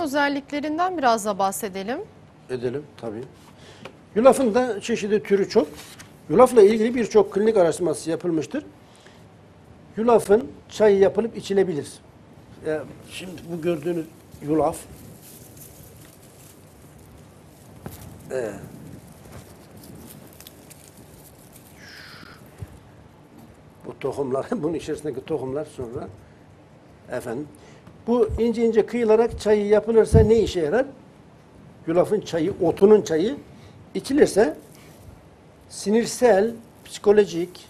Özelliklerinden biraz da bahsedelim. Edelim tabii. Yulafın da çeşidi türü çok. Yulafla ilgili birçok klinik araştırması yapılmıştır. Yulafın çayı yapılıp içilebilir. Ee, şimdi bu gördüğünüz yulaf. Ee, bu tohumlar, bunun içerisindeki tohumlar sonra efendim. Bu ince ince kıyılarak çayı yapılırsa ne işe yarar? Yulafın çayı, otunun çayı içilirse sinirsel, psikolojik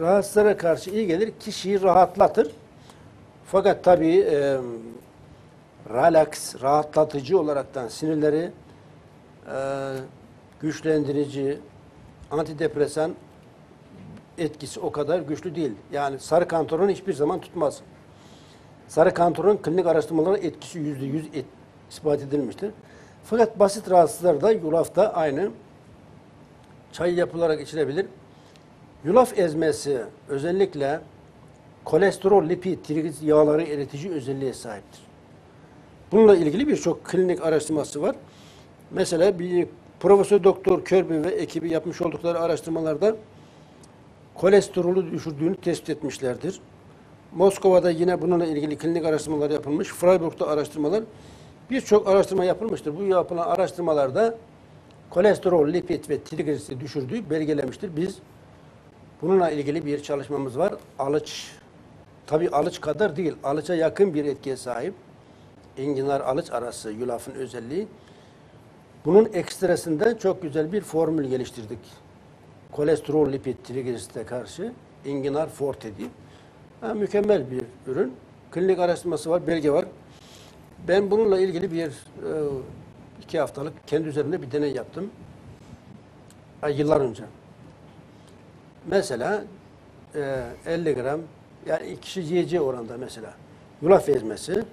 rahatsızlara karşı iyi gelir, kişiyi rahatlatır. Fakat tabii e, relax, rahatlatıcı olaraktan sinirleri e, güçlendirici, antidepresan etkisi o kadar güçlü değil. Yani sarı kantaron hiçbir zaman tutmaz. Sarı kantaron klinik araştırmalara etkisi yüzde yüz et- ispat edilmiştir. Fakat basit rahatsızlarda yulafta aynı çay yapılarak içilebilir. Yulaf ezmesi özellikle kolesterol, lipid, trigliserit yağları eritici özelliğe sahiptir. Bununla ilgili birçok klinik araştırması var. Mesela bir Profesör Doktor Kirby ve ekibi yapmış oldukları araştırmalarda kolesterolü düşürdüğünü tespit etmişlerdir. Moskova'da yine bununla ilgili klinik araştırmalar yapılmış. Freiburg'da araştırmalar. Birçok araştırma yapılmıştır. Bu yapılan araştırmalarda kolesterol, lipid ve trigliseriti düşürdüğü belgelemiştir. Biz bununla ilgili bir çalışmamız var. Alıç, tabi alıç kadar değil, alıça yakın bir etkiye sahip. Enginar alıç arası yulafın özelliği. Bunun ekstresinden çok güzel bir formül geliştirdik. Kolesterol, lipid, trigliserite karşı Enginar Forte diye. Ha, mükemmel bir ürün. Klinik araştırması var, belge var. Ben bununla ilgili bir e, iki haftalık kendi üzerinde bir deney yaptım. Yıllar önce. Mesela e, 50 gram, yani kişi yiyeceği oranda mesela yulaf ezmesi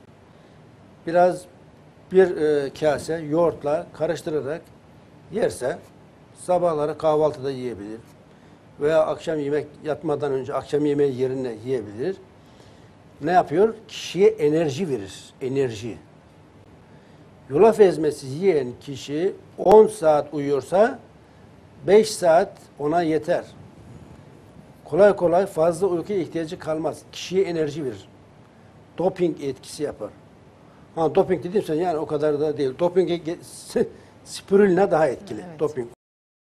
biraz bir e, kase yoğurtla karıştırarak yerse sabahları kahvaltıda yiyebilir veya akşam yemek yatmadan önce akşam yemeği yerine yiyebilir. Ne yapıyor? Kişiye enerji verir. Enerji. Yulaf ezmesi yiyen kişi 10 saat uyuyorsa 5 saat ona yeter. Kolay kolay fazla uykuya ihtiyacı kalmaz. Kişiye enerji verir. Doping etkisi yapar. Ha doping dediğim sen yani o kadar da değil. Dopinge ge- spirulina daha etkili. Evet. Doping